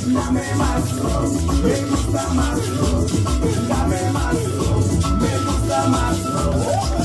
dame más, me gusta más, dame más, me gusta más.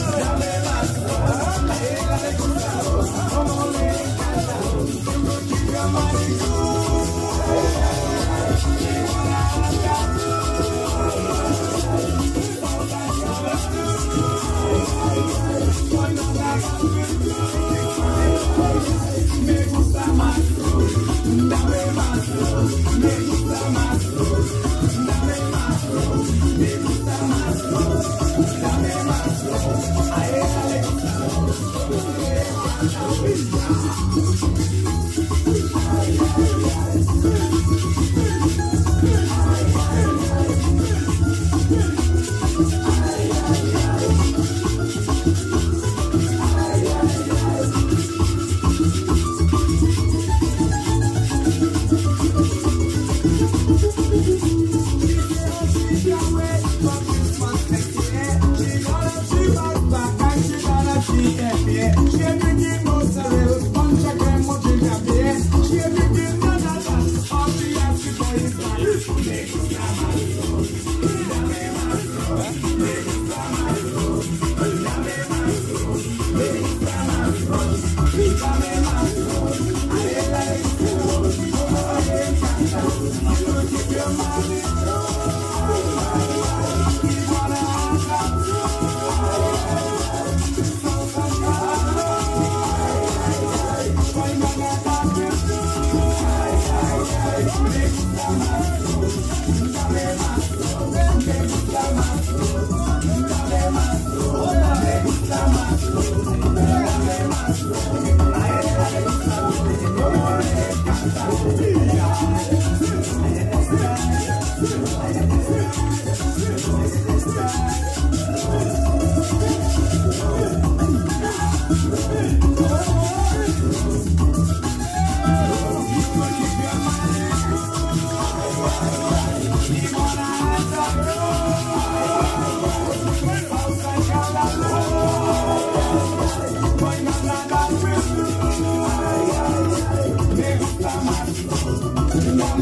Dame más,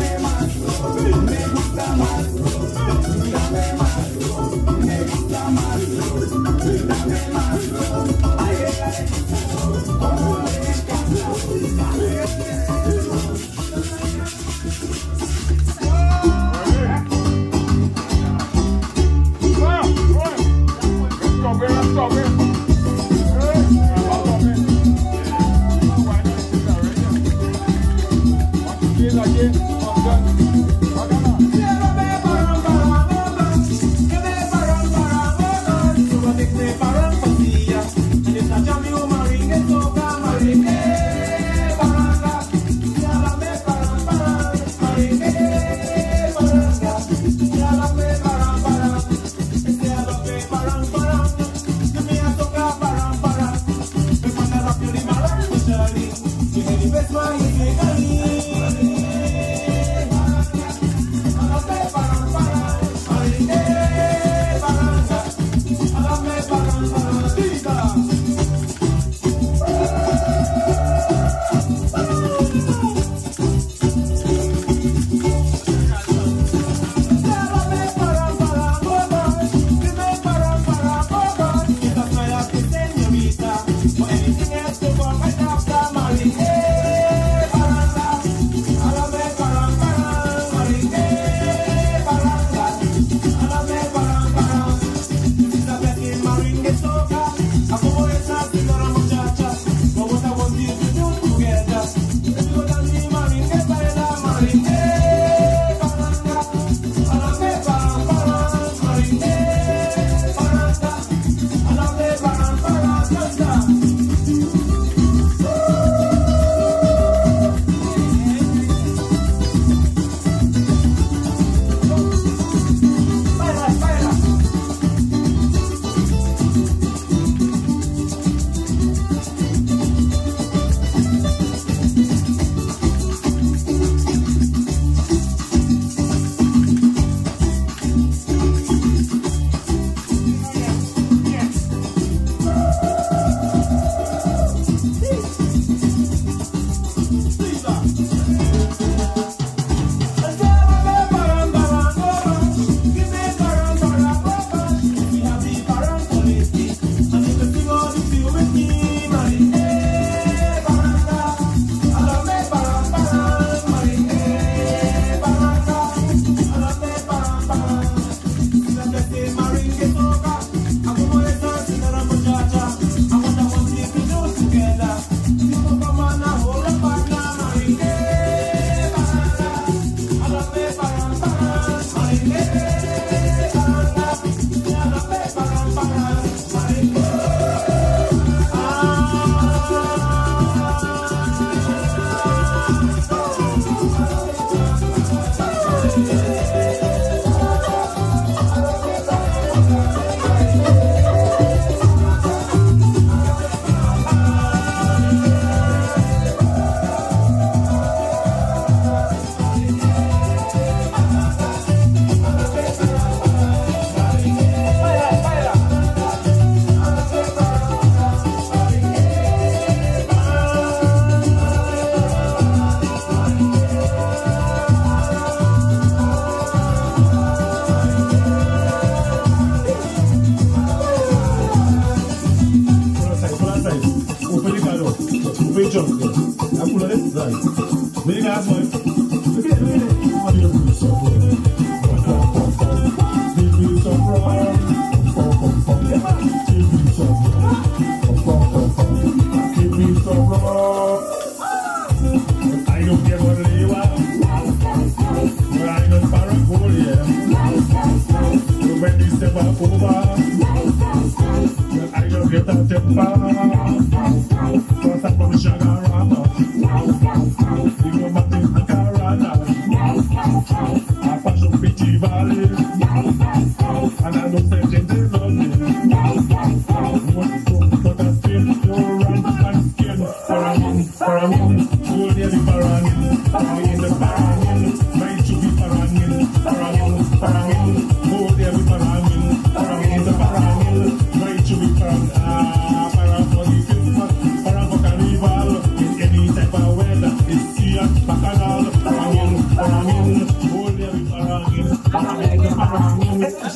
dame más, dame más.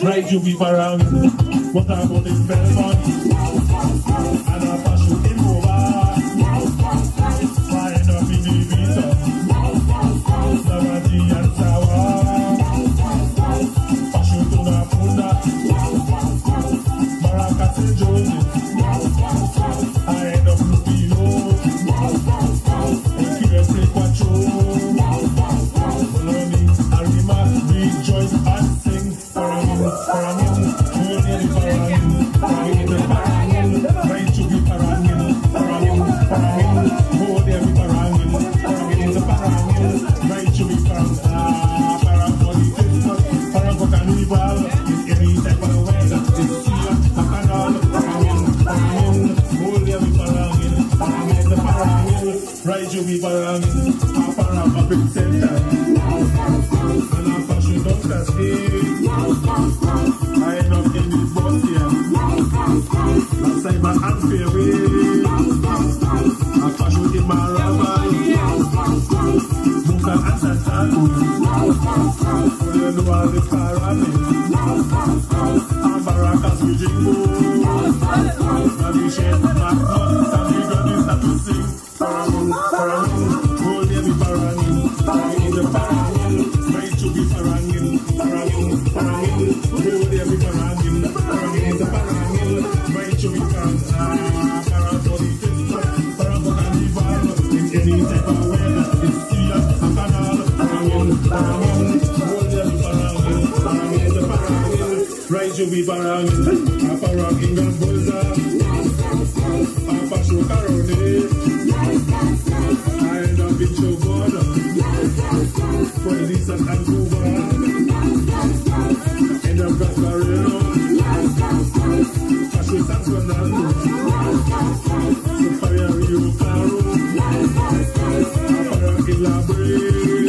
right you be. What about this bell? Everybody's show we barang, apa rocking and bolza, apa show karone, I end up in show god, police and Vancouver, end up at Barreno, Tasho San Fernando, Safari Rio Claro, apa rocking labre.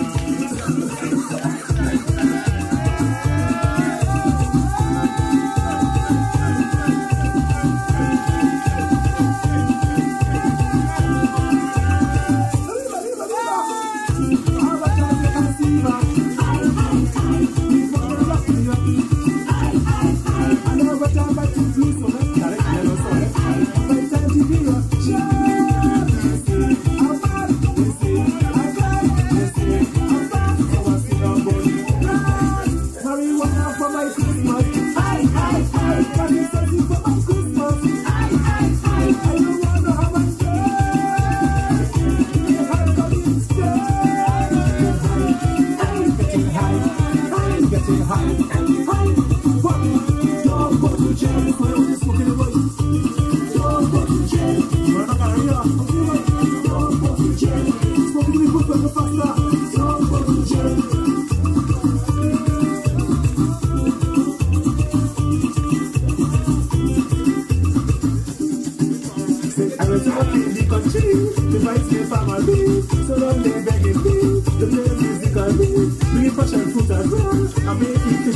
hot.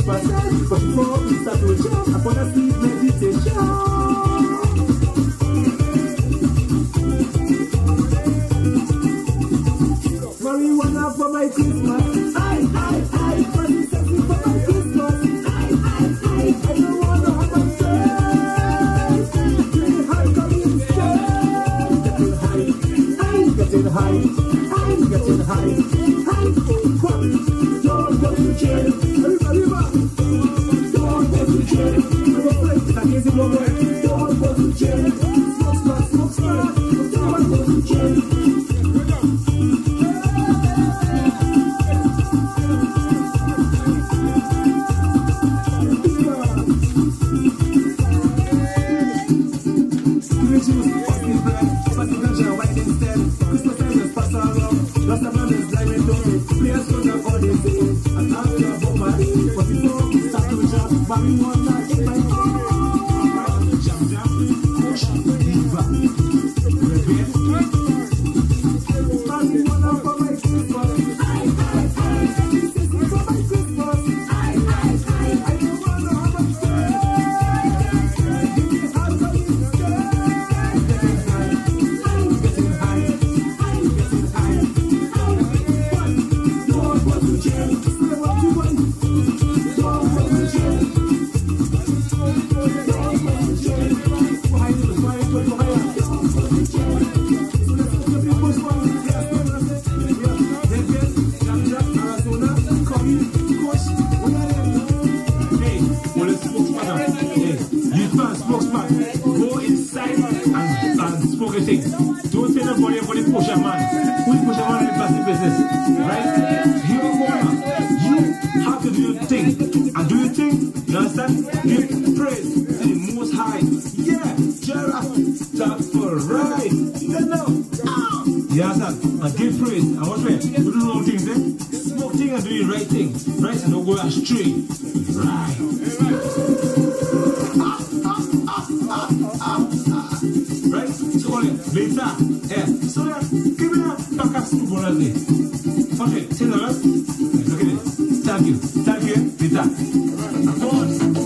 Pass before we start to jump I wanna sleep meditation. To do your thing. And do your thing. You understand? Give praise to the most high. Yeah, Jera. That's for right. You know. You understand? And give praise. And what's right? Do the wrong things, eh? Smoke thing and do the right thing. Right? And don't go astray. Right. Right? So, olha, later, é, so that, give me a back as to day. Okay, say the rest. Look at it. Thank you. Thank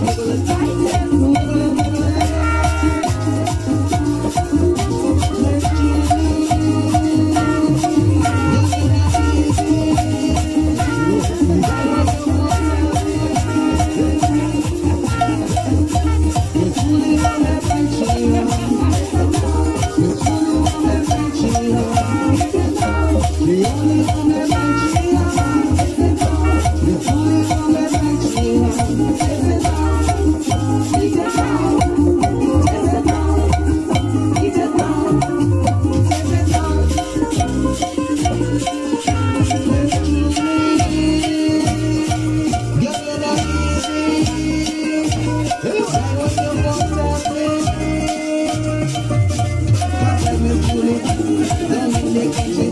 with people to. and you.